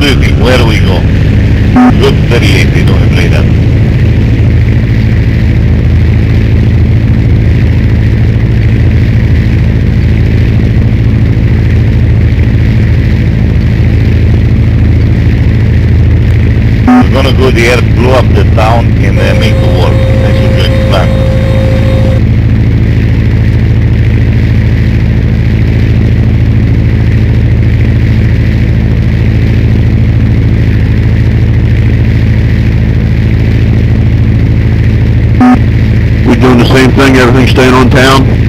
You? Where do we go? Good 38, they don't play that. We're gonna go there, blow up the town, and uh, make the war. That's what we're plan. We doing the same thing, everything staying on town?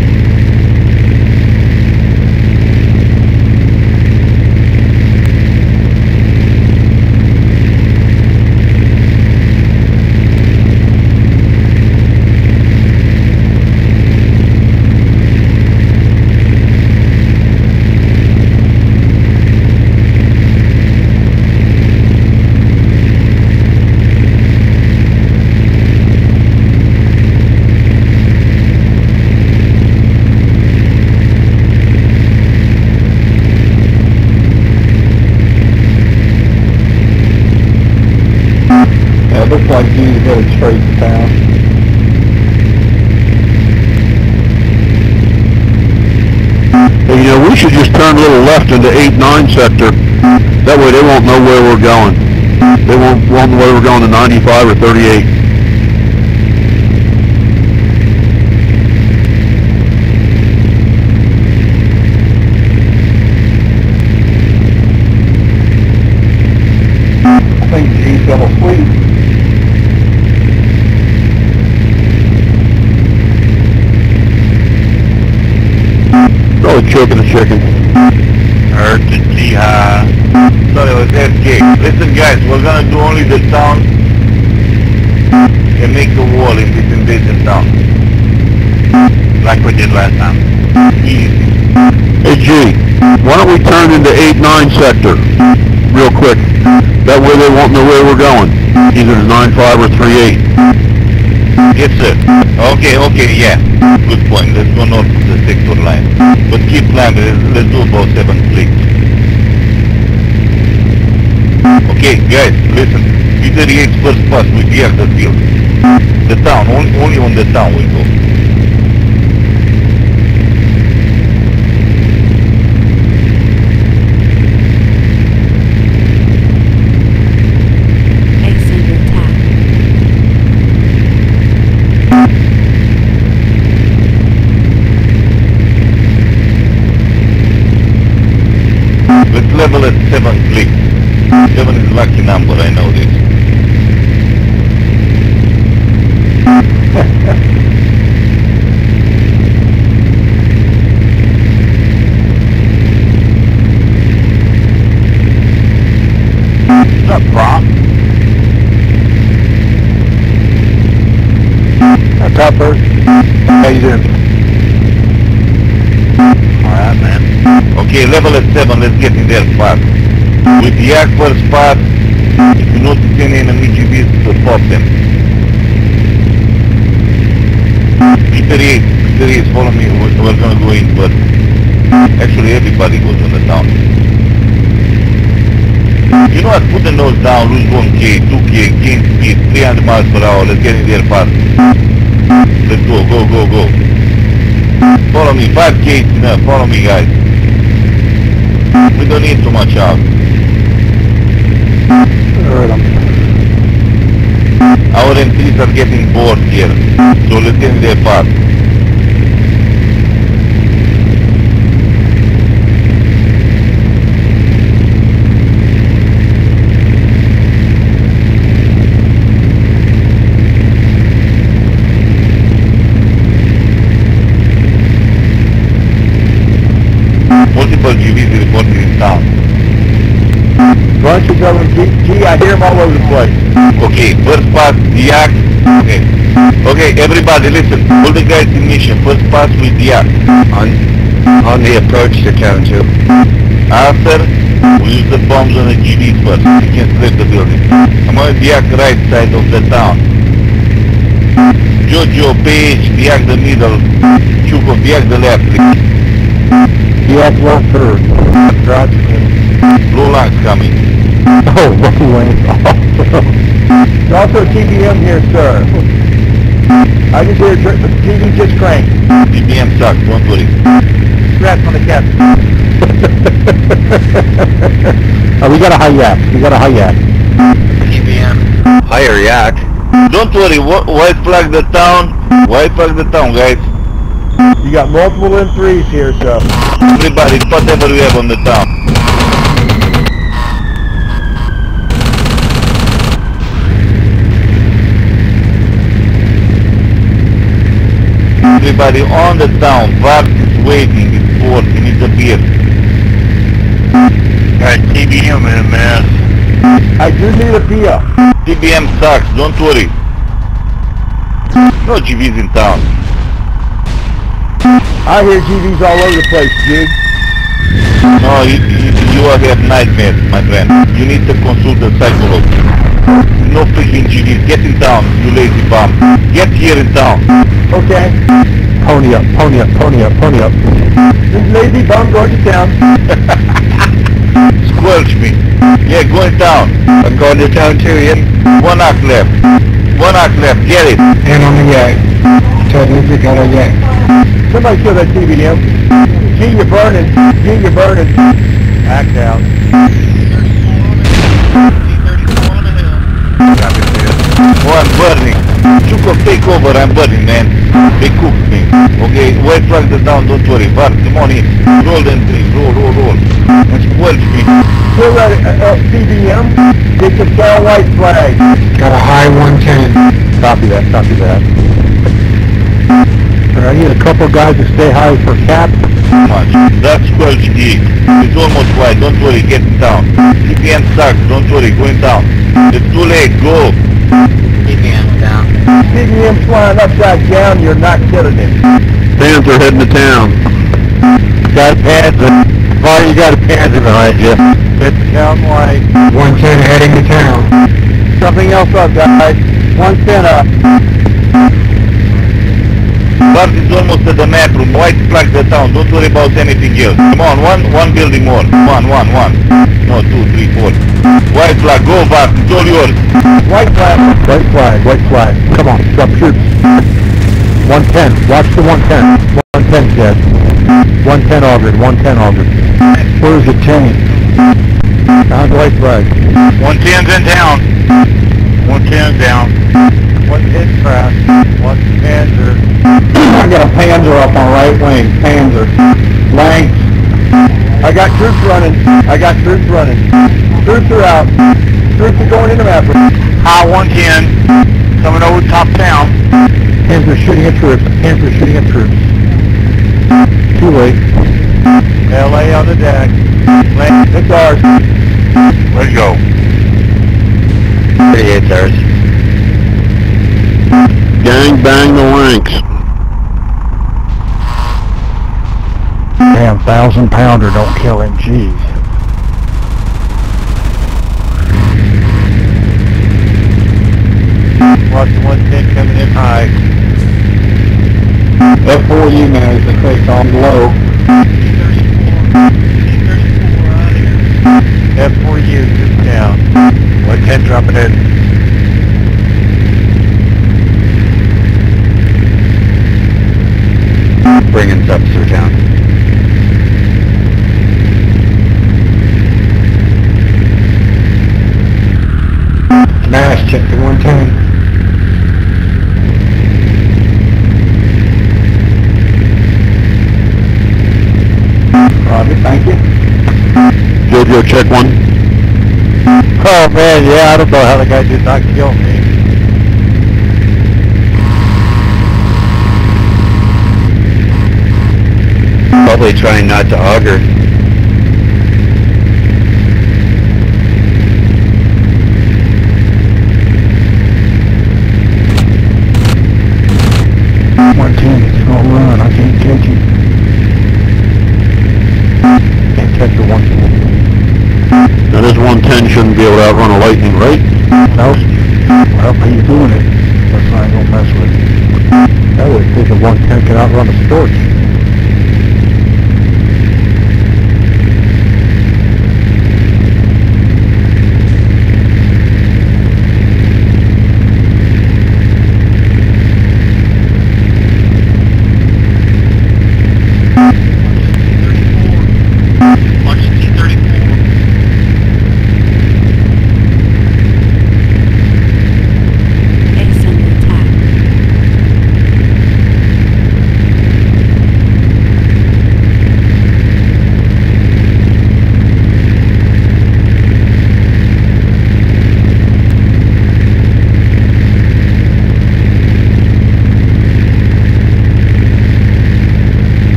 Looks like you headed straight to town. You know, we should just turn a little left into 8-9 sector. That way they won't know where we're going. They won't, won't know where we're going to 95 or 38. I think G's got a fleet. Choking the chicken. Earth Jiha. Sorry, it was. Listen guys, we're gonna do only the town and make the wall in this invasion town. Like we did last time. Easy. Hey G, why don't we turn into 8-9 sector real quick? That way they won't know where we're going. Either to 9-5 or 3-8. Yes sir. Okay, okay, yeah. Good point. Let's go north of the sector line. But keep climbing. Let's, do about seven clicks. Okay, guys, listen. P38's first pass will be at the field. The town, only, only on the town we go. Exit attack. Let's level at seven clicks. Seven is lucky number, I know this. What's up, Brom? That's up, Bert. How you doing? Alright, man. Okay, level at 7, let's get in there fast. With the Akbar spot, if you notice any enemy GBs, to pop them. P38, P38, follow me, we're, we're gonna go in, but actually everybody goes on the town. You know what, put the nose down, lose 1k, 2k, gain speed, 300 miles per hour, let's get in there fast. Let's go, go, go, go. Follow me, 5k is enough, follow me guys. We don't need too much out. Our M3s are getting bored here, so let's end in there fast. Multiple GVs reported in town. Why don't you go with G? G, I hear them all over the place. Okay, first pass, Diak. Okay. Okay, everybody listen. All the guys in mission, first pass with Diak. On, on the approach to town two. After, we use the bombs on the GVs first. We can split the building. I'm on Diak right side of the town. Jojo, Page, Diak the middle. Chuko, Diak the left. You have to work. Blue line's coming. Oh, Ronnie Wayne. There's also TBM here, sir. I just hear dr- the TV just cranked. TBM sucks, don't worry. Scratch on the captain. oh, uh, we got a high yak. We got a high yak. TBM. Higher yak. Don't worry, wh- white flag the town. White flag the town, guys. You got multiple M3s here, so. Everybody, whatever we have on the town. Everybody on the town, Bart is waiting, it's bored, he needs a beer. Got TBM in a mess. I do need a beer. TBM sucks, don't worry. No GVs in town. I hear GVs all over the place, Jig. No, you, you, you are have nightmares, my friend. You need to consult a psychologist. No freaking GVs. Get in town, you lazy bum. Get here in town. Okay. Pony up, pony up, pony up, pony up. This lazy bum going to town. Squelch me. Yeah, go in town. I'm going to town too, yeah. One act left. One act left. Get it. And on the yak. Tell me if you got a yak. Somebody kill that TBM. G, you're burning. G, you're burning. Act out. I'm burning. Chuko, take over. I'm burning, man. They cooked me. Okay, white flag the town. Don't worry. Bart, the on in. Roll them three. Roll, roll, roll. And squelch me. Kill that uh, uh, TBM. Get the far white flag. Got a high 110. Copy that, copy that. I need a couple guys to stay high for cap. much. That's squelch gig. It's almost white. Don't worry. Get down. TBM sucks. Don't worry. going down. It's too late. Go. TBM flying upside down, you're not killing him. Panther heading to town. Got a Panther. Why you got a Panther behind you? It's town white. 110 heading to town. Something else up, guys. One ten up. Bart is almost at the map room. White flag the town. Don't worry about anything else. Come on. One, one building more. One, one, one. No, two, three, four. White flag. Go, Bart. It's all yours. White flag. White flag, white flag. Come on, drop shoots. 110. Watch the 110. 110, Jed. 110 Auburn, 110 Auburn. Where's the 10? Found white flag. 110's in town. 110's down. 110 crash. 110 I got a Panzer up on right wing. Panzer. Length. I got troops running. I got troops running. Troops are out. Troops are going into map room. High 110. Coming over top town. Panzer shooting at troops. Panzer shooting at troops. Too late. LA on the deck. Land. It's ours. Let's go. 38 ours. Gang bang the ranks. Damn, thousand pounder don't kill him. Jeez. Watch the 110 coming in high. F4U man is the face on low. F4U just down. 110 dropping in. Bringing subs through town. Smash, check the 110. Roger, thank you. Jojo, check one. Oh man, yeah, I don't know how the guy did not kill me. Probably trying not to auger. One ten, he's gonna run. I can't catch him. Can't catch the one ten. Now this 110 shouldn't be able to outrun a lightning, right? Nope. Well, he's doing it. That's not gonna mess with it. That would think a one ten can outrun a storch.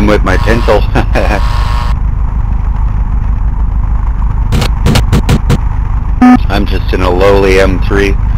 Them with my pencil. I'm just in a lowly M3.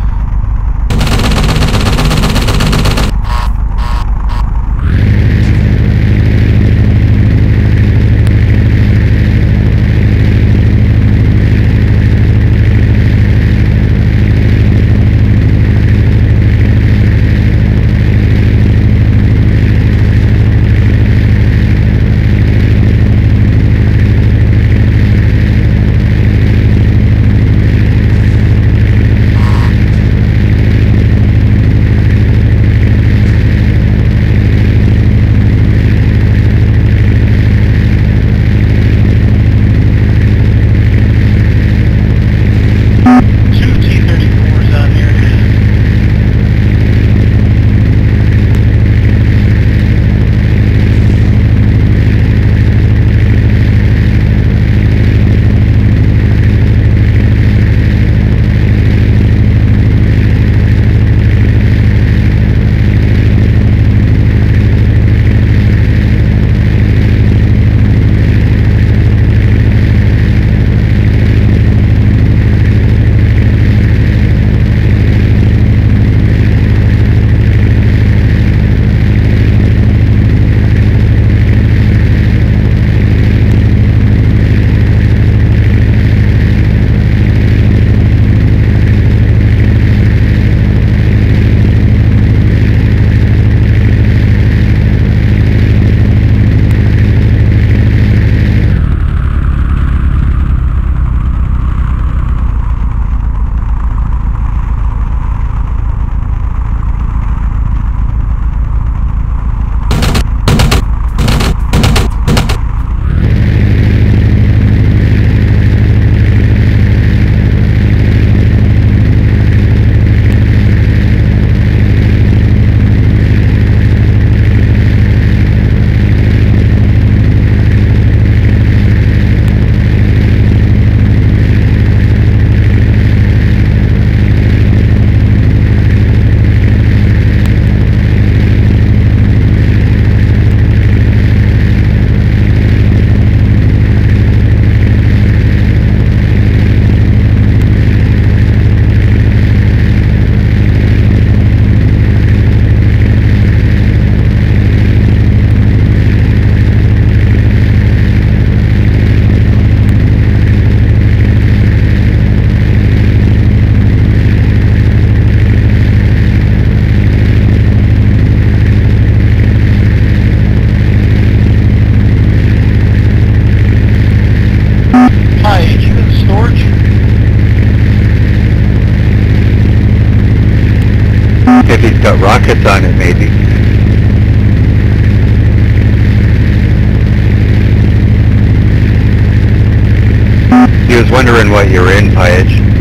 Wondering what you're in, Pyage.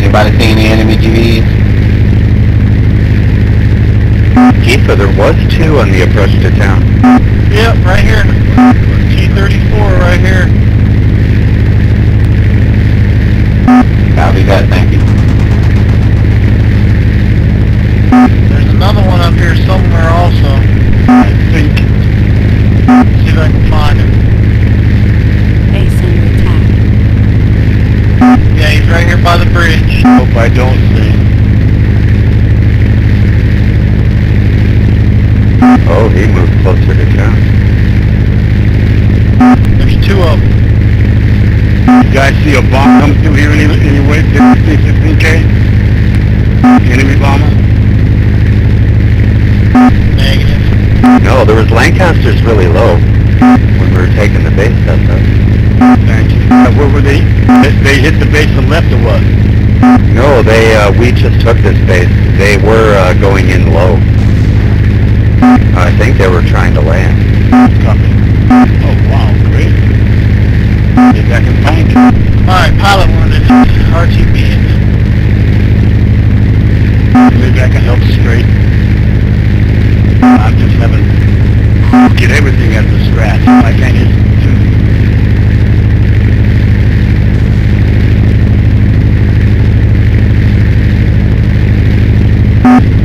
Anybody see any enemy GVs? Keeper, there was two on the approach to town. Yep, right here. T-34 right here. Copy that, thank you. There's another one up here somewhere also. I think. See if I can find him. Base under attack. Yeah, he's right here by the bridge. Hope I don't see. Oh, he moved closer to town. There's two of them. You guys see a bomb come through here any, anyway, 15, 16K? Enemy bomber? Negative. No, there was Lancasters really low when we were taking the base test out. Thank you. Uh, where were they? They, they hit the base and left or what? No, they, uh, we just took this base. They were, uh, going in low. I think they were trying to land. Copy. Oh, wow, Get back and find it. Alright, pilot wanted RTB in. Lay back and help straight. I'm just having, get everything at the scratch. I can't hit two.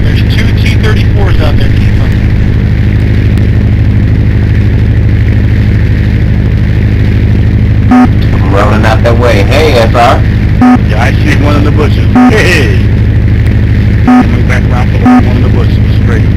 There's two T-34s out there, Keeper. Rolling out that way. Hey, SR. Yeah, I see one in the bushes. Hey! Coming back around for the one in the bushes, straight.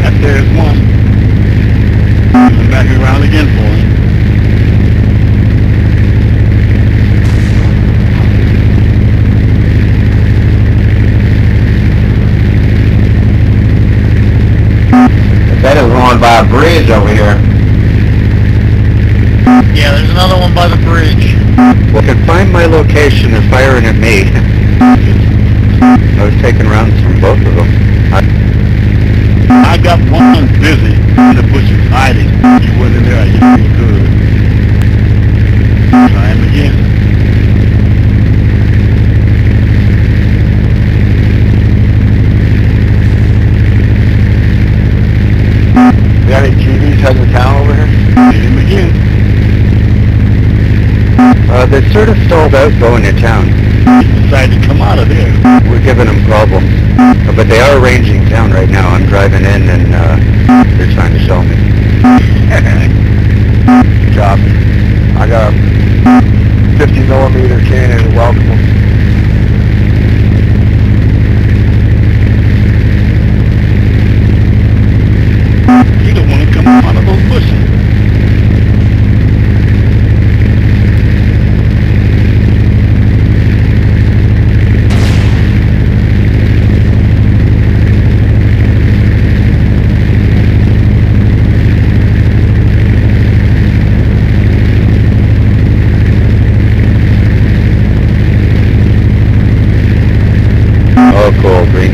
That there's one. Coming back around again for him. That is going by a bridge over here. Yeah, there's another one by the bridge. Well, if you find my location, they're firing at me. I was taking rounds from both of them. I got one busy in the bushes hiding. You in there, I hit pretty good. Try him again. Got any TVs heading to town over here? Hit him again. Uh, they sort of stalled out going to town. Decided to come out of there. We're giving them problems. Uh, But they are ranging town right now. I'm driving in and, uh, they're trying to show me. Job. I got a 50 millimeter cannon, welcome. You don't want to come out of those bushes.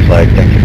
Flag. Thank you,